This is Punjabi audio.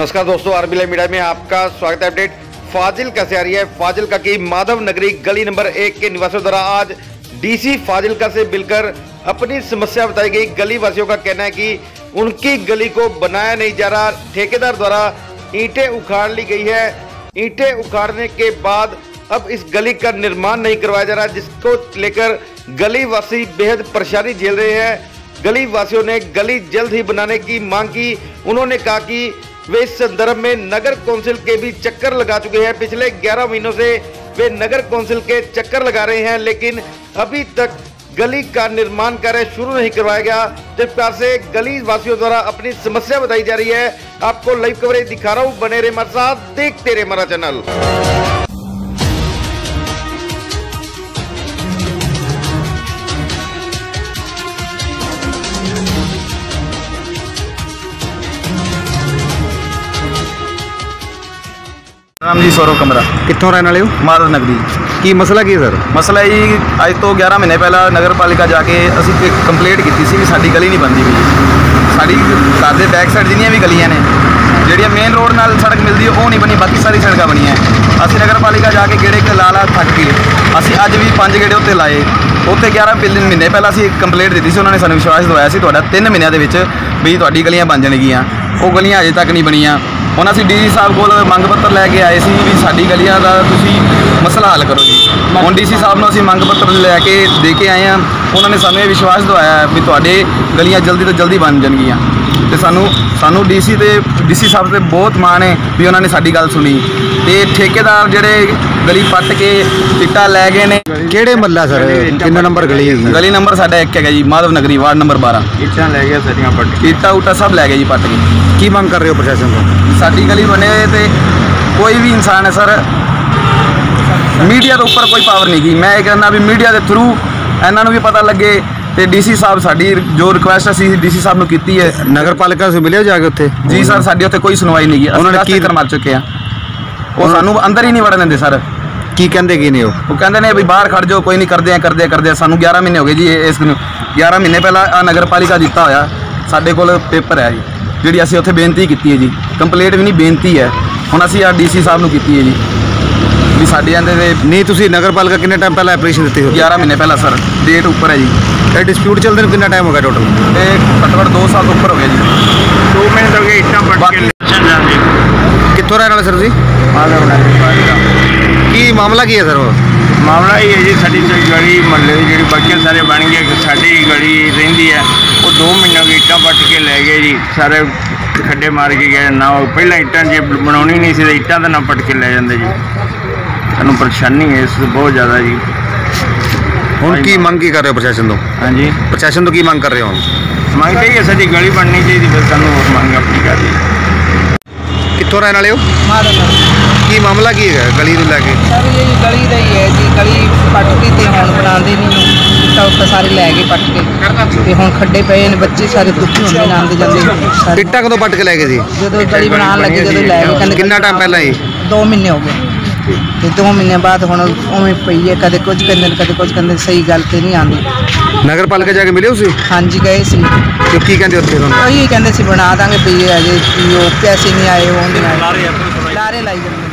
नमस्कार दोस्तों आरबीएल मीडिया में आपका स्वागत है अपडेट। फाजिल का है? फाजिल का की माधव नगरी गली नंबर एक के निवासियों द्वारा आज डीसी फाजिलका से मिलकर अपनी समस्या बताई गई। गली वासियों का कहना है कि उनकी गली को बनाया नहीं जा रहा। ठेकेदार द्वारा ईंटें उखाड़ ली गई है। ईंटें उखाड़ने के बाद अब इस गली का निर्माण नहीं करवाया जा रहा, जिसको लेकर गली वासी बेहद परेशानी झेल रहे हैं। गली वासियों ने गली जल्द ही बनाने की मांग की। उन्होंने कहा कि वे इस संदर्भ में नगर कौंसिल के भी चक्कर लगा चुके हैं। पिछले 11 महीनों से वे नगर कौंसिल के चक्कर लगा रहे हैं, लेकिन अभी तक गली का निर्माण कार्य शुरू नहीं करवाया गया। जिस प्रकार से गली वासियों द्वारा अपनी समस्या बताई जा रही है, आपको लाइव कवरेज दिखा रहा हूँ, बने रहे हमारे साथ, देखते रहे हमारा चैनल ਨਾਮ ਜੀ ਸੌਰਵ ਕਮਰਾ। ਕਿੱਥੋਂ ਰਹਿਣ ਵਾਲੇ ਹੋ? ਮਾਧਵ ਨਗਰੀ। ਕੀ ਮਸਲਾ ਕੀ ਹੈ ਸਰ? ਮਸਲਾ ਇਹ ਜੀ ਅੱਜ ਤੋਂ 11 ਮਹੀਨੇ ਪਹਿਲਾਂ ਨਗਰਪਾਲਿਕਾ ਜਾ ਕੇ ਅਸੀਂ ਇੱਕ ਕੰਪਲੇਂਟ ਕੀਤੀ ਸੀ ਵੀ ਸਾਡੀ ਗਲੀ ਨਹੀਂ ਬਣਦੀ ਵੀ ਸਾਡੀ ਘਰ ਦੇ ਬੈਕ ਸਾਈਡ ਜਿੰਨੀਆਂ ਵੀ ਗਲੀਆਂ ਨੇ ਜਿਹੜੀਆਂ ਮੇਨ ਰੋਡ ਨਾਲ ਸੜਕ ਮਿਲਦੀ ਹੈ ਉਹ ਨਹੀਂ ਬਣੀ, ਬਾਕੀ ਸਾਰੀ ਸੜਕਾਂ ਬਣੀਆਂ ਅਸੀਂ ਨਗਰ ਪਾਲਿਕਾ ਜਾ ਕੇ ਗੇੜੇ ਕ ਲਾ ਥੱਕ ਗਏ ਅਸੀਂ ਅੱਜ ਵੀ ਪੰਜ ਗੇੜੇ ਉੱਤੇ ਲਾਏ। ਉੱਥੇ 11 ਬਿਲ- ਮਹੀਨੇ ਪਹਿਲਾਂ ਅਸੀਂ ਕੰਪਲੇਂਟ ਦਿੱਤੀ ਸੀ, ਉਹਨਾਂ ਨੇ ਸਾਨੂੰ ਵਿਸ਼ਵਾਸ ਦਵਾਇਆ ਸੀ, ਤੁਹਾਡਾ 3 ਮਹੀਨਿਆਂ ਦੇ ਵਿੱਚ ਵੀ ਤੁਹਾਡੀ ਗਲੀਆਂ ਬਣ ਜਾਣਗੀਆਂ। ਉਹ ਗਲੀਆਂ ਅਜੇ ਤੱਕ ਨਹੀਂ ਬਣੀਆਂ। ਹੁਣ ਅਸੀਂ ਡੀਸੀ ਸਾਹਿਬ ਕੋਲ ਮੰਗ ਪੱਤਰ ਲੈ ਕੇ ਆਏ ਸੀ ਵੀ ਸਾਡੀ ਗਲੀਆਂ ਦਾ ਤੁਸੀਂ ਮਸਲਾ ਹੱਲ ਕਰੋ ਜੀ। ਹੁਣ ਡੀਸੀ ਸਾਹਿਬ ਨੂੰ ਅਸੀਂ ਮੰਗ ਪੱਤਰ ਲੈ ਕੇ ਦੇ ਕੇ ਆਏ ਹਾਂ। ਉਹਨਾਂ ਨੇ ਸਾਨੂੰ ਇਹ ਵਿਸ਼ਵਾਸ ਦਵਾਇਆ ਵੀ ਤੁਹਾਡੇ ਗਲੀਆਂ ਜਲਦੀ ਤੋਂ ਜਲਦੀ ਬਣ ਜਾਣਗੀਆਂ। ਤੇ ਸਾਨੂੰ ਸਾਨੂੰ ਡੀਸੀ ਤੇ ਡੀਸੀ ਸਾਹਿਬ ਤੇ ਬਹੁਤ ਮਾਣ ਹੈ ਵੀ ਉਹਨਾਂ ਨੇ ਸਾਡੀ ਗੱਲ ਸੁਣੀ। ਤੇ ਠੇਕੇਦਾਰ ਜਿਹੜੇ ਗਲੀ ਪੱਟ ਕੇ ਇੱਟਾਂ ਲੈ ਗਏ ਨੇ। ਕਿਹੜੇ ਮੱਲਾ ਸਰ? ਕਿੰਨਾ ਨੰਬਰ ਗਲੀ ਹੈਗੀ ਗਲੀ ਨੰਬਰ ਸਾਡਾ ਇੱਕ ਹੈਗਾ ਜੀ ਮਾਧਵ ਨਗਰੀ ਵਾਰਡ ਨੰਬਰ 12 ਇੱਟਾਂ ਲੈ ਗਿਆ ਸਾਡੀਆਂ ਪੱਟ ਇੱਟਾਂ ਉਟਾ ਸਭ ਲੈ ਗਏ ਜੀ ਪੱਟ ਕੇ। ਕੀ ਮੰਗ ਕਰ ਰਹੇ ਹੋ ਪ੍ਰਸ਼ਾਸਨ ਤੋਂ? ਸਾਡੀ ਗਲੀ ਬਣੇ ਤੇ ਕੋਈ ਵੀ ਇਨਸਾਨ ਹੈ ਸਰ ਮੀਡੀਆ ਦੇ ਉੱਪਰ ਕੋਈ ਪਾਵਰ ਨਹੀਂ ਗਈ ਮੈਂ ਇਹ ਕਹਿੰਦਾ ਵੀ ਮੀਡੀਆ ਦੇ ਥਰੂ ਇਹਨਾਂ ਨੂੰ ਵੀ ਪਤਾ ਲੱਗੇ ਤੇ ਡੀਸੀ ਸਾਹਿਬ ਸਾਡੀ ਜੋ ਰਿਕੁਐਸਟ ਅਸੀਂ ਡੀਸੀ ਸਾਹਿਬ ਨੂੰ ਕੀਤੀ ਹੈ ਨਗਰ ਪਾਲਿਕਾ ਸੇ ਮਿਲਿਓ ਜਾ ਕੇ ਉੱਥੇ? ਜੀ ਸਰ ਸਾਡੀ ਉੱਥੇ ਕੋਈ ਸੁਣਵਾਈ ਨਹੀਂ ਗਈ। ਉਹਨਾਂ ਨੇ ਕੀ- ਕੀ ਮਰ ਚੁੱਕੇ ਆ ਉਹ ਸਾਨੂੰ ਅੰਦਰ ਹੀ ਨਹੀਂ ਵੜਨ ਦਿੰਦੇ ਸਰ। ਕੀ ਕਹਿੰਦੇ ਕੀ ਨੇ ਉਹ? ਉਹ ਕਹਿੰਦੇ ਨੇ ਵੀ ਬਾਹਰ ਖੜ ਜਾਓ ਕੋਈ ਨਹੀਂ ਕਰਦੇ ਆ ਕਰਦੇ ਆ ਕਰਦੇ ਆ ਸਾਨੂੰ 11 ਮਹੀਨੇ ਹੋ ਗਏ ਜੀ ਇਸ ਨੂੰ। 11 ਮਹੀਨੇ ਪਹਿਲਾਂ ਆ ਨਗਰਪਾਲਿਕਾ ਦਿੱਤਾ ਹੋਇਆ। ਸਾਡੇ ਕੋਲ ਪੇਪਰ ਹੈ ਜੀ। ਜਿਹੜੀ ਅਸੀਂ ਉੱਥੇ ਬੇਨਤੀ ਕੀਤੀ ਹੈ ਜੀ। ਕੰਪਲੀਟ ਵੀ ਨਹੀਂ ਬੇਨਤੀ ਹੈ। ਹੁਣ ਅਸੀਂ ਆ ਡੀਸੀ ਸਾਹਿਬ ਨੂੰ ਕੀਤੀ ਹੈ ਜੀ। ਵੀ ਸਾਡੇ ਆਂਦੇ ਦੇ ਨਹੀਂ ਤੁਸੀਂ ਨਗਰ ਪਾਲਿਕਾ ਕਿੰਨੇ ਟਾਈਮ ਪਹਿਲਾਂ ਐਪਲੀਕੇਸ਼ਨ ਦਿੱਤੀ ਹੋ 11 ਮਹੀਨੇ ਪਹਿਲਾਂ ਸਰ। ਡੇਟ ਉੱਪਰ ਹੈ ਜੀ। ਇਹ ਡਿਸਪਿਊਟ ਚੱਲਦੇ ਨੂੰ ਕਿੰਨਾ ਟਾਈਮ ਹੋ ਗਿਆ ਟੋਟਲ ਤੇ ਘੱਟੋ ਘੱਟ 2 ਸਾਲ ਤੋਂ ਉੱਪਰ ਹੋ ਗਿਆ ਜੀ। 2 ਮਿੰਟ ਹੋ ਗਏ ਇੱਟਾਂ ਪੱਟ ਕੇ ਬਾਕੀ- ਲੱਛਣ ਜਾਂਦੇ ਕਿੱਥੋਂ ਰਹਿਣ ਵਾਲੇ ਸਰ ਜੀ ਵਾਲਾ ਕੀ ਮਾਮਲਾ ਕੀ ਹੈ ਸਰ ਉਹ? ਮਾਮਲਾ ਇਹ ਹੈ ਜੀ ਸਾਡੀ ਤੇ ਗਲੀ ਮਹੱਲੇ ਦੀ ਜਿਹੜੀ ਬਾਕੀਆਂ ਸਾਰੇ ਬਣ ਗਏ ਕਿ ਸਾਡੀ ਗਲੀ ਰਹਿੰਦੀ ਹੈ। ਉਹ 2 ਮਹੀਨੇ ਹੋ ਗਏ ਇੱਟਾਂ ਪੱਟ ਕੇ ਲੈ ਗਏ ਜੀ। ਸਾਰੇ ਖੱਡੇ ਮਾਰ ਕੇ ਗਏ ਨਾ ਉਹ ਪਹਿਲਾਂ ਇੱਟਾਂ ਜੇ ਬਣਾਉਣੀ ਨਹੀਂ ਸੀ ਤਾਂ ਇੱਟਾਂ ਦਾ ਨਾ ਪੱਟ ਕੇ ਲੈ ਜਾਂਦੇ ਜੀ। ਸਾਨੂੰ ਪਰੇਸ਼ਾਨੀ ਹੈ ਇਸ ਤੋਂ ਬਹੁਤ ਜ਼ਿਆਦਾ ਜੀ। ਹੁਣ ਕੀ ਮੰਗ ਕੀ ਕਰ ਰਹੇ ਹੋ ਪ੍ਰਸ਼ਾਸਨ ਤੋਂ? ਹਾਂਜੀ। ਪ੍ਰਸ਼ਾਸਨ ਤੋਂ ਕੀ ਮੰਗ ਕਰ ਰਹੇ ਹੋ? ਮੰਗ ਤਾਂ ਇਹ ਹੈ ਸਾਡੀ ਗਲੀ ਬਣਨੀ ਚਾਹੀਦੀ ਫਿਰ ਸਾਨੂੰ ਹੋਰ ਮੰਗ ਆਪਣੀ ਕਰਨੀ ਕਿੱਥੋਂ ਰਹਿਣ ਵਾਲੇ ਹੋ? ਮਾਰਨ ਕੀ ਮਾਮਲਾ ਕੀ ਹੈਗਾ ਗਲੀ ਨੂੰ ਲੈ ਕੇ? ਸਰ ਇਹ ਗਲੀ ਦਾ ਹੀ ਹੈ ਜੀ ਗਲੀ ਪੱਟ ਕੇ ਤੇ ਹੁਣ ਬਣਾਉਂਦੇ ਨਹੀਂ ਤਾਂ ਉੱਤੇ ਸਾਰੇ ਲੈ ਗਏ ਪੱਟ ਕੇ। ਤੇ ਹੁਣ ਖੱਡੇ ਪਏ ਨੇ ਬੱਚੇ ਸਾਰੇ ਦੁਖੀ ਹੁੰਦੇ ਨੇ ਆਉਂਦੇ ਜਾਂਦੇ ਸਾਰੇ। ਇੱਟਾਂ ਕਦੋਂ ਪੱਟ ਕੇ ਲੈ ਗਏ ਸੀ? ਜਦੋਂ ਗਲੀ ਬਣਾਉਣ ਲੱਗੇ ਜਦੋਂ ਲੈ ਗਏ ਕਹਿੰਦੇ ਕਿੰਨਾ ਟਾਈਮ ਪਹਿਲਾਂ ਜੀ? 2 ਮਹੀਨੇ ਹੋ ਗਏ। ਤੇ 2 ਮਹੀਨੇ ਬਾਅਦ ਹੁਣ ਉਵੇਂ ਪਈ ਹੈ ਕਦੇ ਕੁਝ ਕਹਿੰਦੇ ਨੇ ਕਦੇ ਕੁਝ ਕਹਿੰਦੇ ਨੇ, ਸਹੀ ਗੱਲ ਤੇ ਨਹੀਂ ਆਉਂਦੀ। ਨਗਰ ਪਾਲਿਕਾ ਜਾ ਕੇ ਮਿਲੇ ਤੁਸੀਂ? ਹਾਂਜੀ ਗਏ ਸੀ। ਤੇ ਕੀ ਕਹਿੰਦੇ ਉੱਥੇ ਤੁਹਾਨੂੰ ਉਹੀ ਕਹਿੰਦੇ ਸੀ ਬਣਾ ਦਾਂਗੇ ਵੀ ਅਜੇ ਵੀ ਉਹ ਪੈਸੇ ਨਹੀਂ ਆਏ ਉਹ ਨਹੀਂ ਆਏ। ਲਾਰੇ ਲਾਈ ਜਾਂਦੇ ਨੇ।